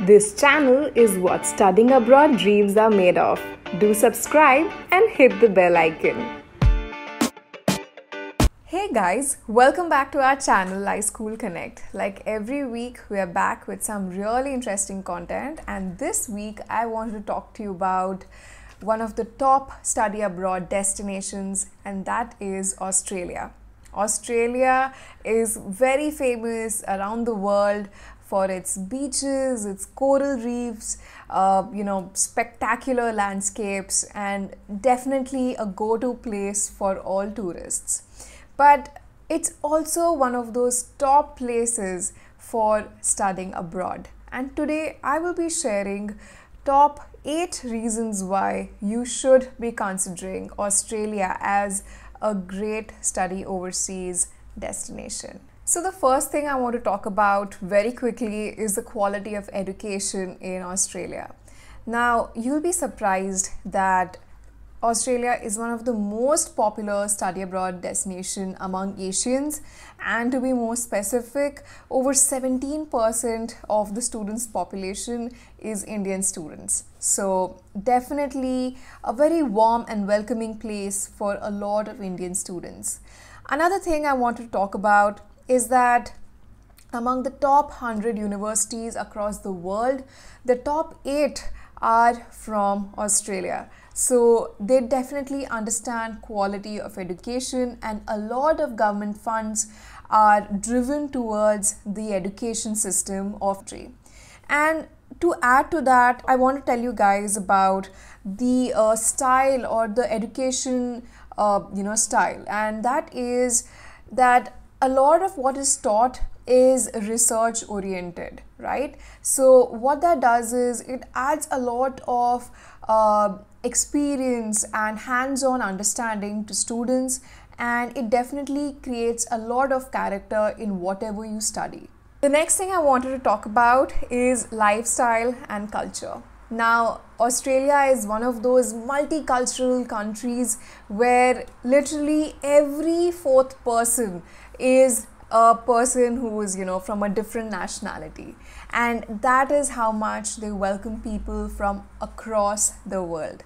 This channel is what studying abroad dreams are made of. Do subscribe and hit the bell icon. Hey guys, welcome back to our channel iSchool Connect. Like every week, we are back with some really interesting content, and this week I want to talk to you about one of the top study abroad destinations, and that is Australia. Australia is very famous around the world for its beaches, its coral reefs, uh, you know, spectacular landscapes, and definitely a go to place for all tourists. But it's also one of those top places for studying abroad. And today I will be sharing top 8 reasons why you should be considering Australia as a great study overseas destination. So, the first thing I want to talk about very quickly is the quality of education in Australia. Now, you'll be surprised that Australia is one of the most popular study abroad destination among Asians and to be more specific over 17% of the students population is Indian students. So definitely a very warm and welcoming place for a lot of Indian students. Another thing I want to talk about is that among the top 100 universities across the world, the top 8 are from Australia. So they definitely understand quality of education and a lot of government funds are driven towards the education system of tree. And to add to that, I want to tell you guys about the uh, style or the education, uh, you know, style, and that is that a lot of what is taught is research oriented, right? So what that does is it adds a lot of uh, experience and hands-on understanding to students and it definitely creates a lot of character in whatever you study. The next thing I wanted to talk about is lifestyle and culture. Now, Australia is one of those multicultural countries where literally every fourth person is a person who is, you know, from a different nationality. And that is how much they welcome people from across the world.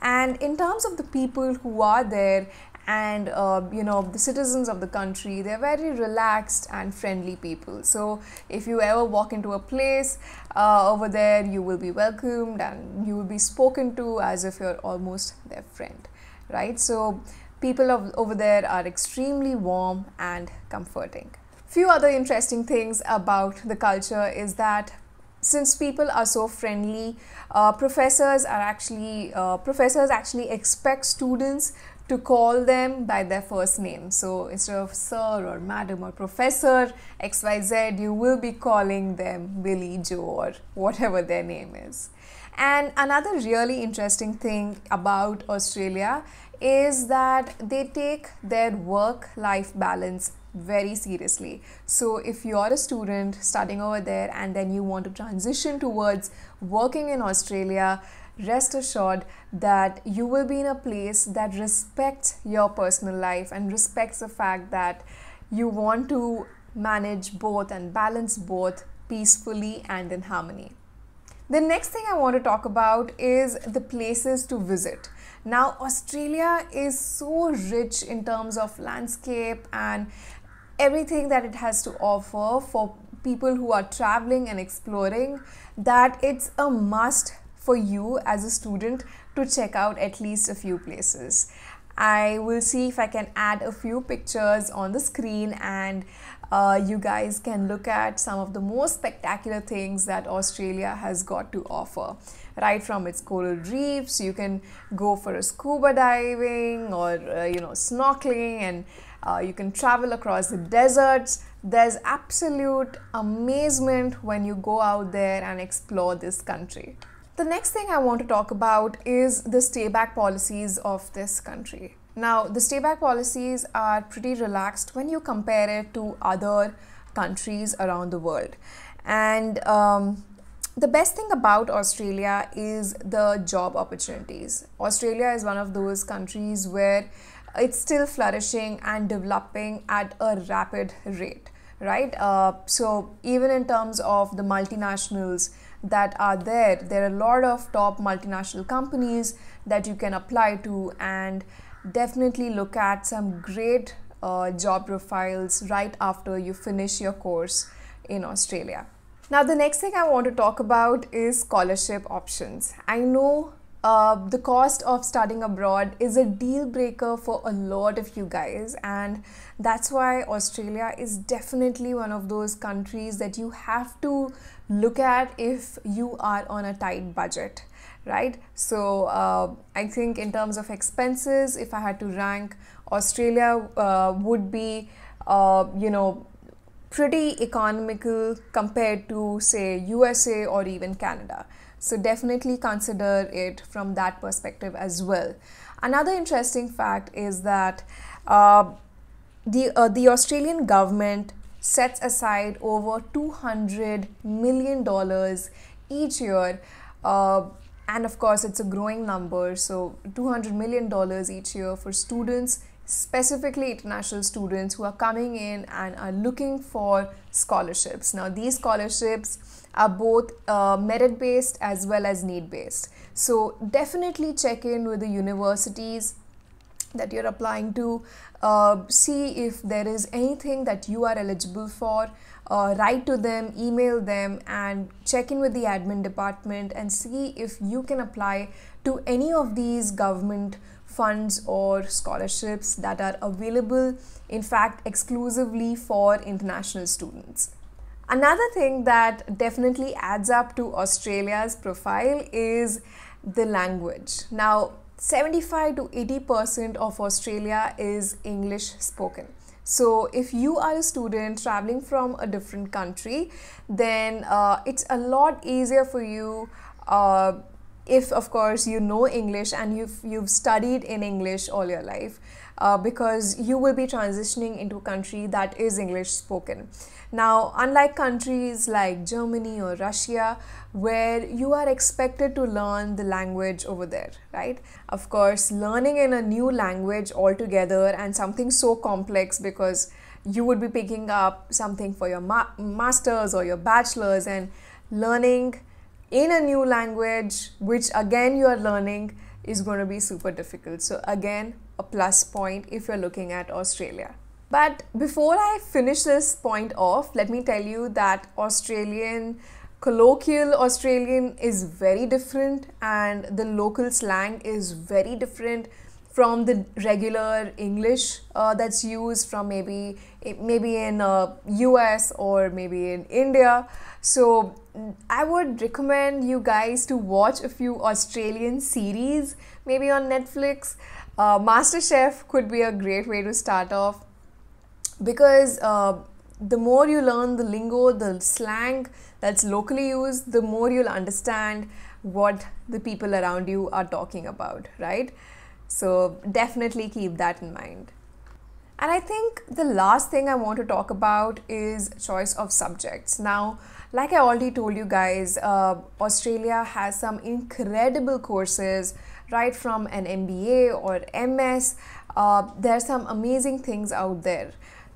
And in terms of the people who are there and uh, you know the citizens of the country they're very relaxed and friendly people so if you ever walk into a place uh, over there you will be welcomed and you will be spoken to as if you're almost their friend right so people of, over there are extremely warm and comforting. Few other interesting things about the culture is that since people are so friendly uh, professors are actually uh, professors actually expect students to call them by their first name so instead of sir or madam or professor xyz you will be calling them billy joe or whatever their name is and another really interesting thing about australia is that they take their work life balance very seriously. So, if you're a student studying over there and then you want to transition towards working in Australia, rest assured that you will be in a place that respects your personal life and respects the fact that you want to manage both and balance both peacefully and in harmony. The next thing I want to talk about is the places to visit. Now, Australia is so rich in terms of landscape and everything that it has to offer for people who are traveling and exploring that it's a must for you as a student to check out at least a few places. I will see if I can add a few pictures on the screen and uh, you guys can look at some of the most spectacular things that Australia has got to offer. Right from its coral reefs, you can go for a scuba diving or uh, you know snorkeling and uh, you can travel across the deserts. There's absolute amazement when you go out there and explore this country. The next thing I want to talk about is the stay back policies of this country. Now, the stay back policies are pretty relaxed when you compare it to other countries around the world. And um, the best thing about Australia is the job opportunities. Australia is one of those countries where it's still flourishing and developing at a rapid rate right? Uh, so, even in terms of the multinationals that are there, there are a lot of top multinational companies that you can apply to, and definitely look at some great uh, job profiles right after you finish your course in Australia. Now, the next thing I want to talk about is scholarship options. I know uh, the cost of studying abroad is a deal breaker for a lot of you guys, and that's why Australia is definitely one of those countries that you have to look at if you are on a tight budget, right? So, uh, I think in terms of expenses, if I had to rank, Australia uh, would be, uh, you know, pretty economical compared to, say, USA or even Canada. So, definitely consider it from that perspective as well. Another interesting fact is that uh, the, uh, the Australian government sets aside over $200 million each year. Uh, and of course, it's a growing number. So, $200 million each year for students specifically international students who are coming in and are looking for scholarships. Now, these scholarships are both uh, merit based as well as need based. So, definitely check in with the universities that you're applying to, uh, see if there is anything that you are eligible for. Uh, write to them, email them, and check in with the admin department and see if you can apply to any of these government funds or scholarships that are available, in fact, exclusively for international students. Another thing that definitely adds up to Australia's profile is the language. Now, 75 to 80% of Australia is English spoken. So, if you are a student traveling from a different country, then uh, it's a lot easier for you uh, if of course you know english and you've you've studied in english all your life uh, because you will be transitioning into a country that is english spoken now unlike countries like germany or russia where you are expected to learn the language over there right of course learning in a new language altogether and something so complex because you would be picking up something for your ma- masters or your bachelors and learning in a new language, which again you are learning, is going to be super difficult. So, again, a plus point if you're looking at Australia. But before I finish this point off, let me tell you that Australian colloquial Australian is very different and the local slang is very different from the regular English uh, that's used from maybe maybe in uh, US or maybe in India. So I would recommend you guys to watch a few Australian series, maybe on Netflix. Uh, MasterChef could be a great way to start off because uh, the more you learn the lingo, the slang that's locally used, the more you'll understand what the people around you are talking about, right? So, definitely keep that in mind. And I think the last thing I want to talk about is choice of subjects. Now, like I already told you guys, uh, Australia has some incredible courses right from an MBA or MS. Uh, there are some amazing things out there.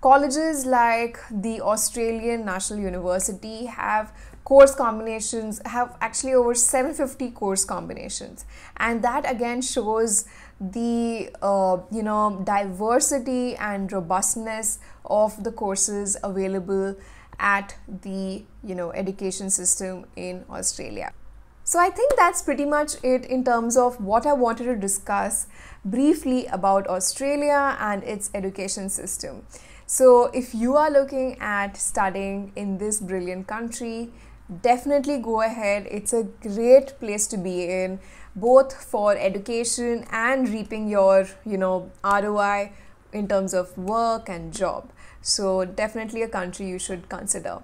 Colleges like the Australian National University have course combinations, have actually over 750 course combinations, and that again shows the uh, you know diversity and robustness of the courses available at the you know education system in Australia. So I think that's pretty much it in terms of what I wanted to discuss briefly about Australia and its education system. So if you are looking at studying in this brilliant country, definitely go ahead. It's a great place to be in both for education and reaping your you know ROI in terms of work and job. So definitely a country you should consider.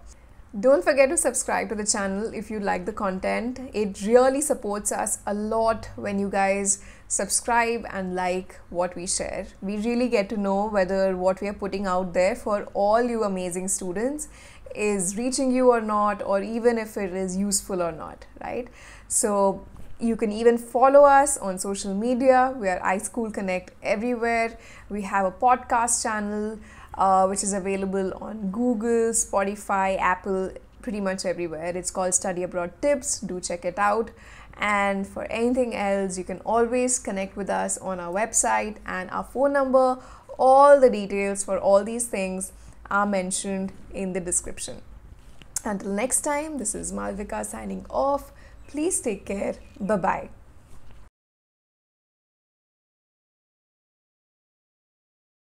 Don't forget to subscribe to the channel if you like the content. It really supports us a lot when you guys subscribe and like what we share. We really get to know whether what we are putting out there for all you amazing students is reaching you or not, or even if it is useful or not, right? So you can even follow us on social media. We are iSchool Connect everywhere. We have a podcast channel. Uh, which is available on Google, Spotify, Apple, pretty much everywhere. It's called Study Abroad Tips. Do check it out. And for anything else, you can always connect with us on our website and our phone number. All the details for all these things are mentioned in the description. Until next time, this is Malvika signing off. Please take care. Bye bye.